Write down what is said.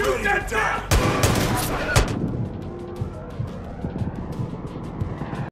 You get down!